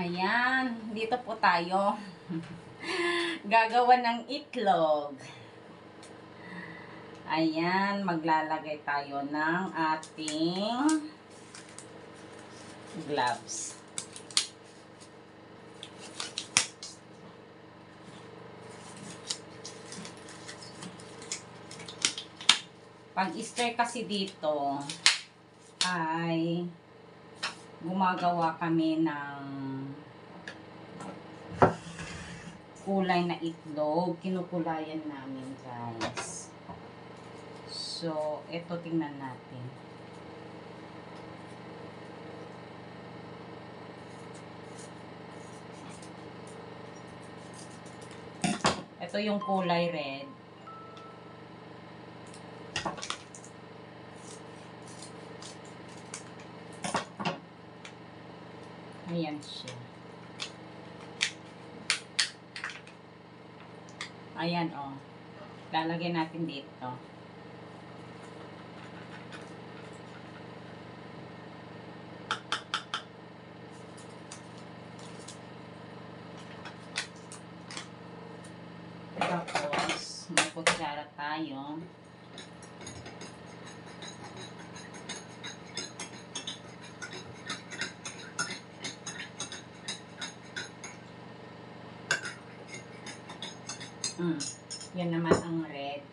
Ayan, dito po tayo. Gagawa ng itlog. Ayan, maglalagay tayo ng ating gloves. Pag-stir kasi dito ay gumagawa kami ng kulay na itlog. Kinukulayan namin, guys. So, ito tingnan natin. Ito yung kulay red. Ayan siya. Ayan, oh. Lalagyan natin dito. Tapos, may kutsara tayo. Mm. Yan naman ang red.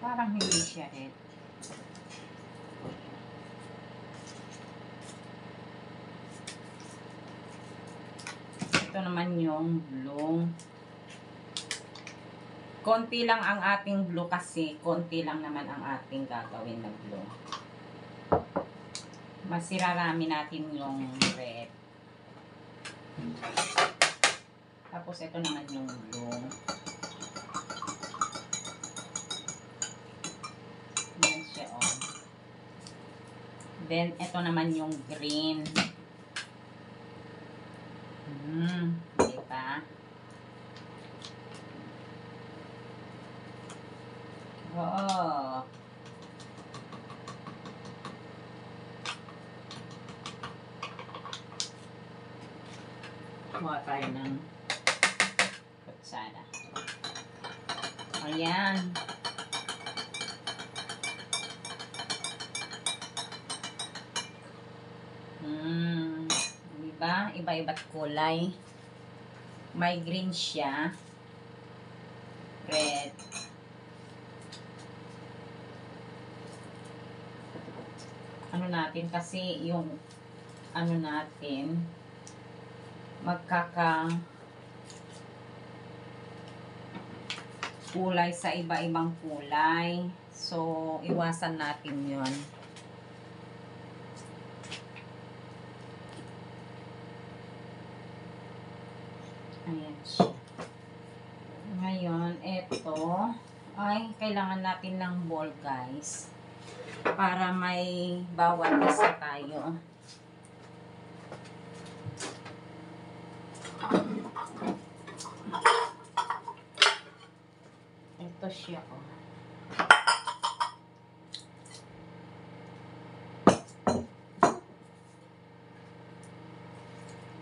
Parang hindi siya red. Ito naman yung blue. Konti lang ang ating blue kasi konti lang naman ang ating gagawin na blue masirarami natin yung red. Tapos ito naman yung blue. Yan siya, oh. Then, ito naman yung green. Hmm, diba? Oh. Kuha tayo ng kutsara. Ayan. Hmm. Diba? Iba-iba't kulay. May green siya. Red. Ano natin kasi yung ano natin magkaka kulay sa iba-ibang kulay. So, iwasan natin yon Ayan siya. Ngayon, eto ay kailangan natin ng ball, guys. Para may bawat isa tayo. Siya, oh.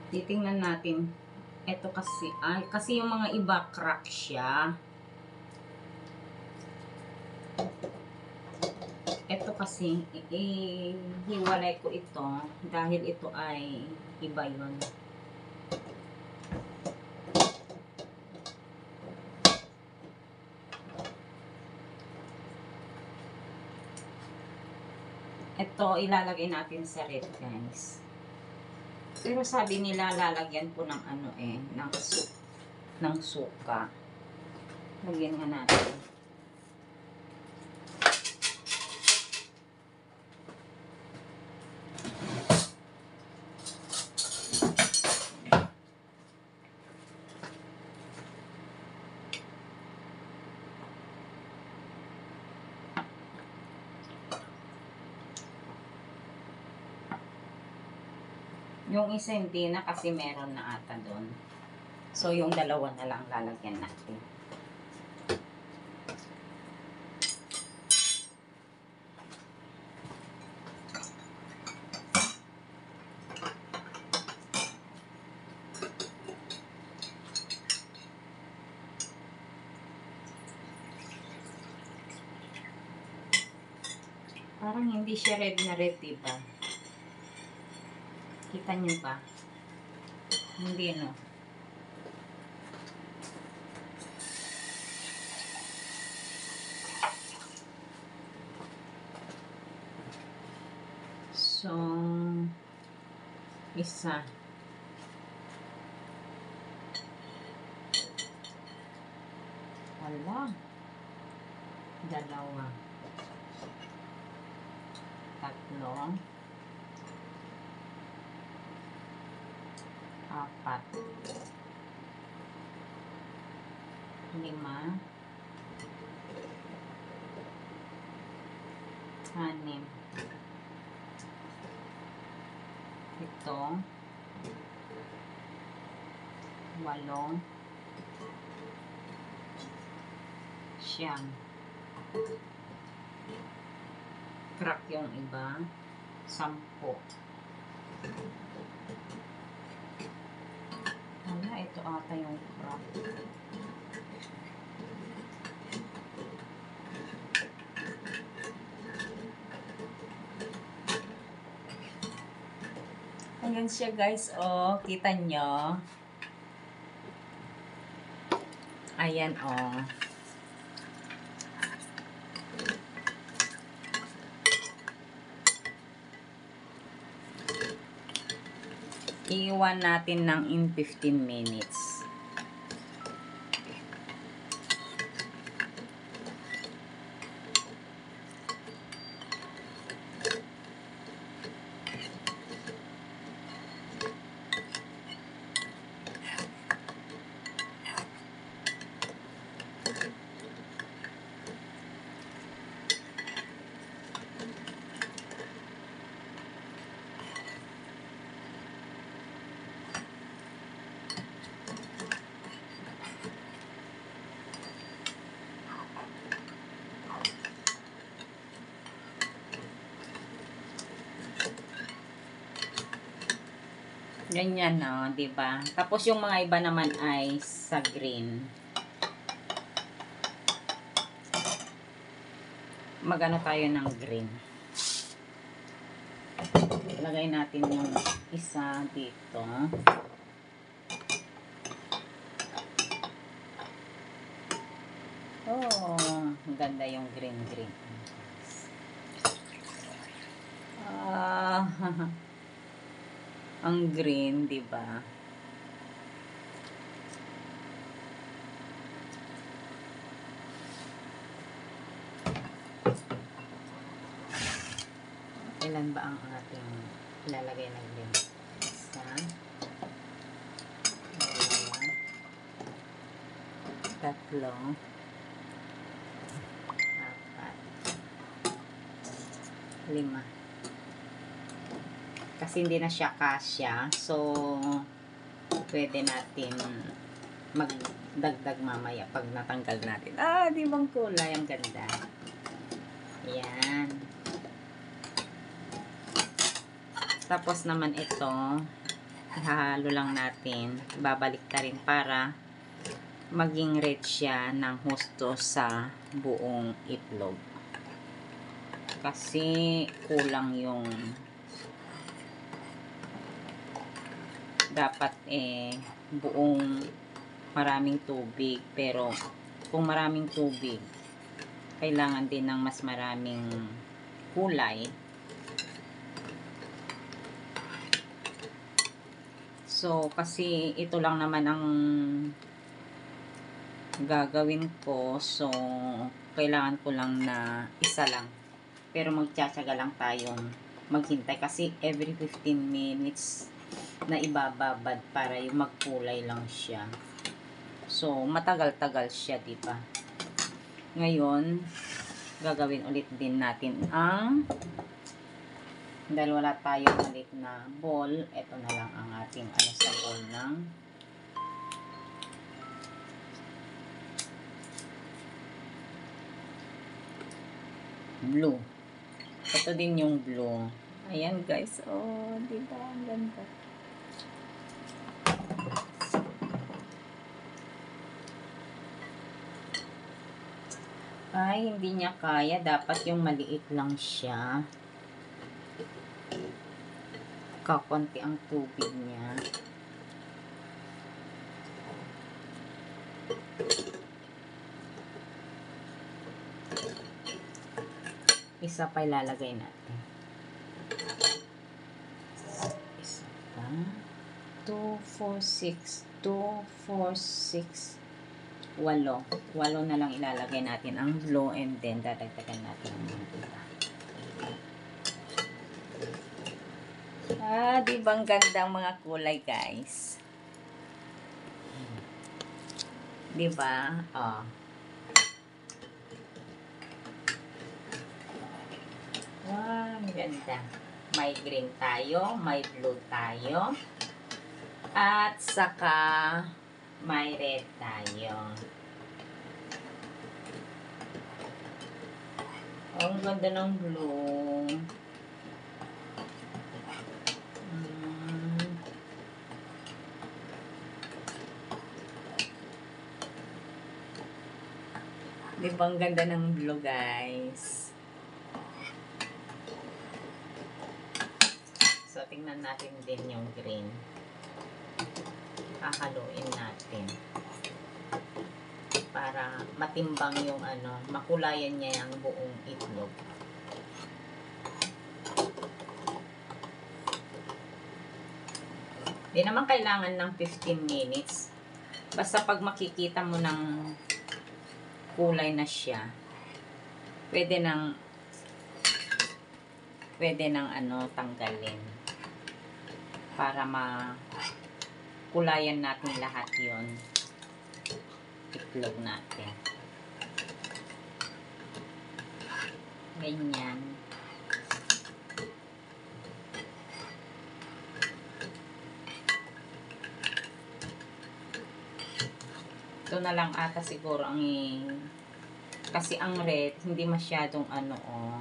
Titingnan natin. Ito kasi, ay, kasi yung mga iba crack siya. Ito kasi, i-hiwalay ko ito dahil ito ay iba yun. Ito, ilalagay natin sa red, guys. Pero sabi nila, lalagyan po ng ano eh, ng, su ng suka. Lagyan nga natin. Yung isa hindi na kasi meron na ata doon. So, yung dalawa na lang lalagyan natin. Parang hindi siya red na red, diba? Kita niyo ba? Hindi, no? So, isa. Wala. Dalawa. Tatlo. Apat. Lima. Anim. Ito. Walong. Siyam. Crack yung iba. Sampo. Wala, ito ata yung crack. Ayan siya guys, oh. Kita nyo. Ayan, oh. Iiwan natin ng in 15 minutes. Ganyan, no, ba? Tapos yung mga iba naman ay sa green. Magano tayo ng green. Lagay natin yung isa dito. Oh, ang ganda yung green green. Ah, ang green, 'di ba? Ilan ba ang ating ilalagay na green? Isa. Dalawa. Tatlo. Apat. Lima kasi hindi na siya kasya. So pwede natin magdagdag mamaya pag natanggal natin. Ah di bang kulay? Ang ganda. Yan tapos naman ito hahalo lang natin. Babalik ta rin para maging red siya ng husto sa buong itlog. Kasi kulang yung dapat eh buong maraming tubig. Pero kung maraming tubig kailangan din ng mas maraming kulay. So kasi ito lang naman ang gagawin ko. So kailangan ko lang na isa lang. Pero magtsatsaga lang tayong maghintay. Kasi every 15 minutes na ibababad para yung magkulay lang siya. So, matagal-tagal siya, di ba? Ngayon, gagawin ulit din natin ang dahil wala tayong ulit na ball, ito na lang ang ating ano sa ball ng blue. Ito din yung blue. Ayan guys, oh, di ba? Ang ganda. Ay, hindi niya kaya. Dapat yung maliit lang siya. Kakunti ang tubig niya. Isa pa ilalagay natin. Isa pa. 2, 4, 6. 2, 4, 6. Walo. Walo na lang ilalagay natin ang blue and then dadagdagan natin ang iba. Ah, di ba ang ganda ang mga kulay, guys? Di ba? Oh. Wow, ang ganda. May green tayo, may blue tayo. At saka may red tayo. Oh, ang ganda ng blue. Mm. Di ba ang ganda ng blue, guys? So, tingnan natin din yung green. Hahaluin natin. Para matimbang yung ano, makulayan niya yung buong itlog. Di naman kailangan ng 15 minutes. Basta pag makikita mo ng kulay na siya, pwede nang pwede nang ano tanggalin para ma kulayan natin lahat yon itlog natin. Ganyan. Ito na lang ata siguro ang kasi ang red hindi masyadong ano oh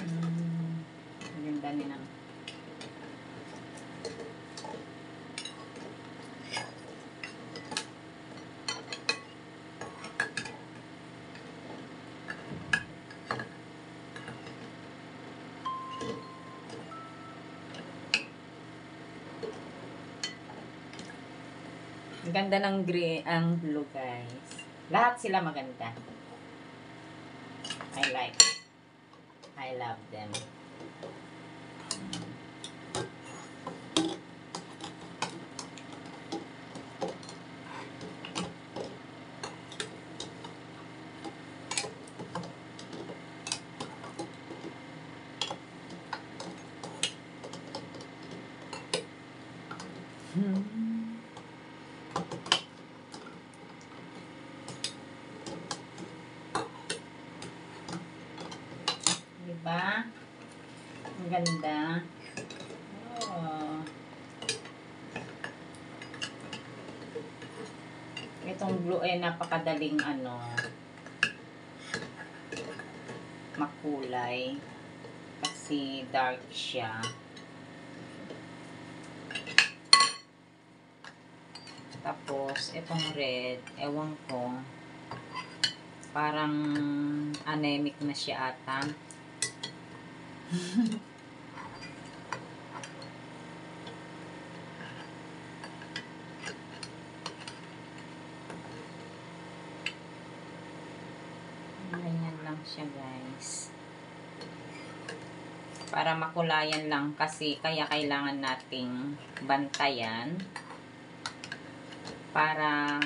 Mm, ang ganda nila. Ang ganda ng green, ang blue guys. Lahat sila maganda. I like. I love them. Hmm. Diba? Ang ganda. Oh. Itong blue ay napakadaling ano makulay kasi dark siya. Tapos, itong red, ewan ko, parang anemic na siya ata. Ganyan lang siya guys. Para makulayan lang kasi kaya kailangan nating bantayan para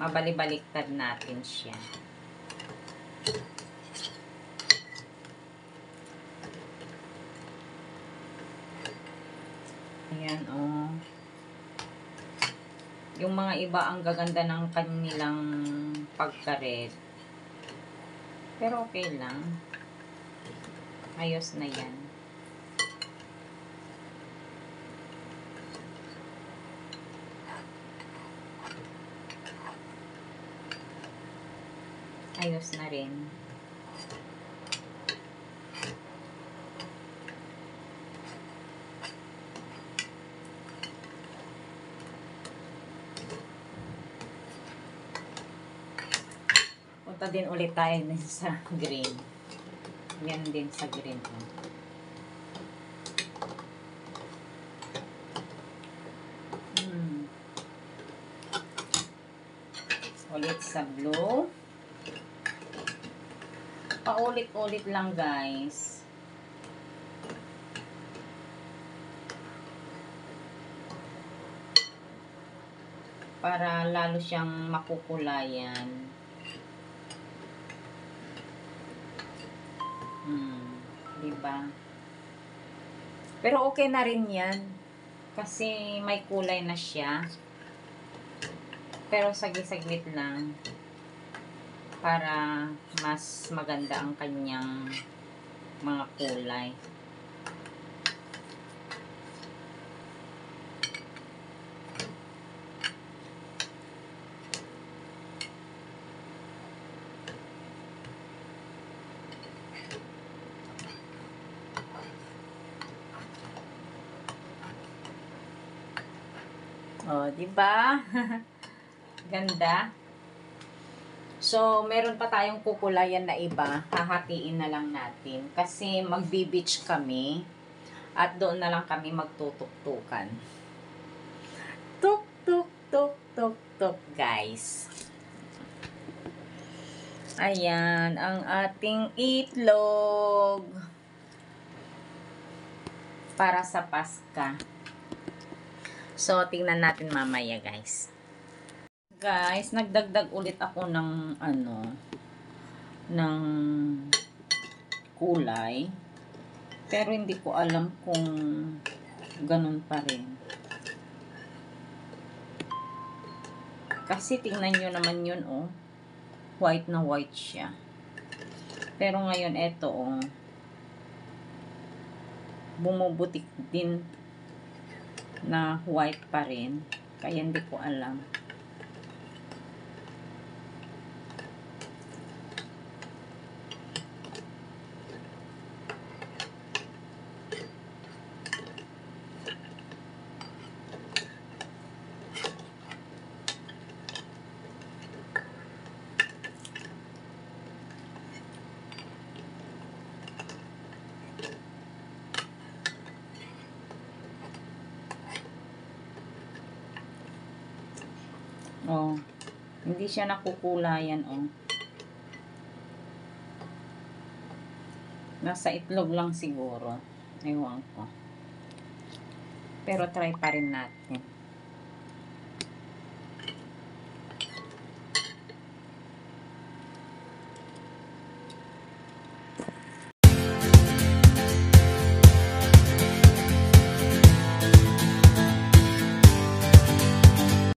mabalibaliktad natin siya. Ayan, oh. Yung mga iba ang gaganda ng kanilang pagkaret. Pero okay lang. Ayos na yan. Ayos na rin. Punta din ulit tayo sa green. Yan din sa green. Hmm. Ulit sa blue. Paulit-ulit lang guys. Para lalo siyang makukulayan. Hmm, 'di ba? Pero okay na rin 'yan kasi may kulay na siya. Pero saglit-saglit lang para mas maganda ang kanyang mga kulay. Oh, 'di ba? Ganda. So, meron pa tayong kukulayan na iba. Hahatiin na lang natin. Kasi magbi-beach kami. At doon na lang kami magtutuktukan. Tuk, tuk, tuk, tuk, tuk, guys. Ayan, ang ating itlog. Para sa Paska. So, tingnan natin mamaya, guys guys, nagdagdag ulit ako ng ano ng kulay. Pero hindi ko alam kung ganun pa rin. Kasi tingnan nyo naman yun, oh. White na white siya. Pero ngayon, eto, oh. Bumubutik din na white pa rin. Kaya hindi ko alam. Oh. Hindi siya nakukulayan, oh. Nasa itlog lang siguro. Ewan ko. Pero try pa rin natin.